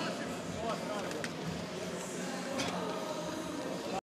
Bravo.